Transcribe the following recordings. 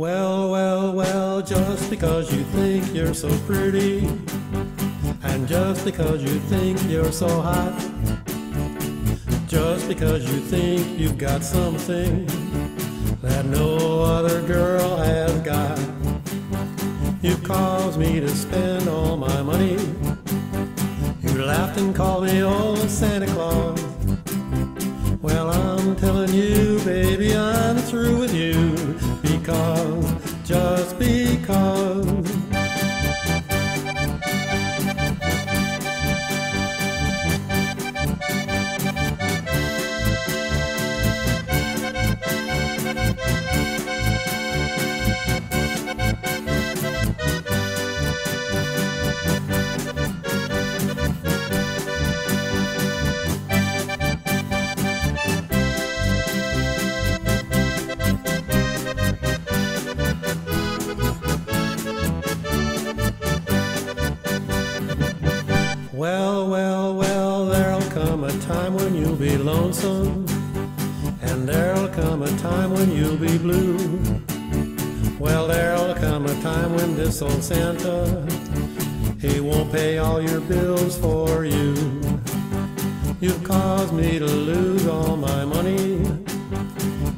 Well, well, well, just because you think you're so pretty, and just because you think you're so hot, just because you think you've got something that no other girl has got, you caused me to spend all my money. You laughed and called me old Santa Claus. Well, I'm telling you, baby, I'm through with you because, because. When you'll be lonesome, and there'll come a time when you'll be blue. Well, there'll come a time when this old Santa, he won't pay all your bills for you. You've caused me to lose all my money,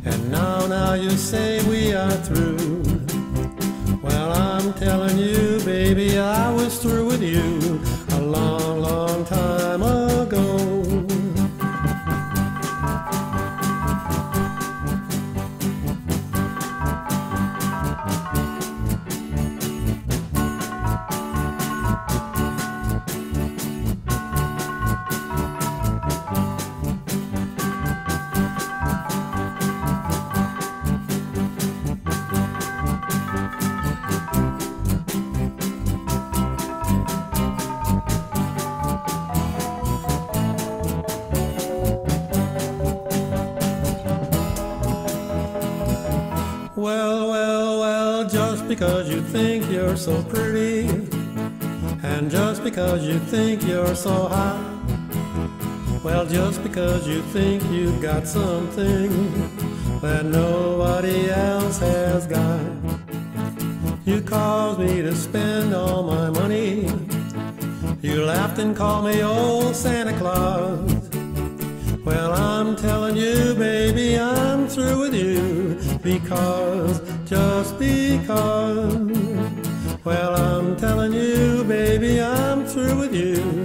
and now, now you say we are through. Well, I'm telling you, baby, I was through with you just because you think you're so pretty, and just because you think you're so hot, well, just because you think you've got something that nobody else has got, you caused me to spend all my money. You laughed and called me old Santa Claus. Well, I'm telling you, baby, I'm through with you because, just because. Well, I'm telling you, baby, I'm through with you